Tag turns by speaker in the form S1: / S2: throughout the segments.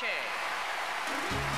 S1: Side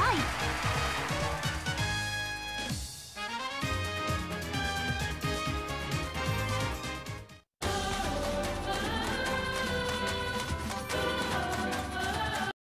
S2: life.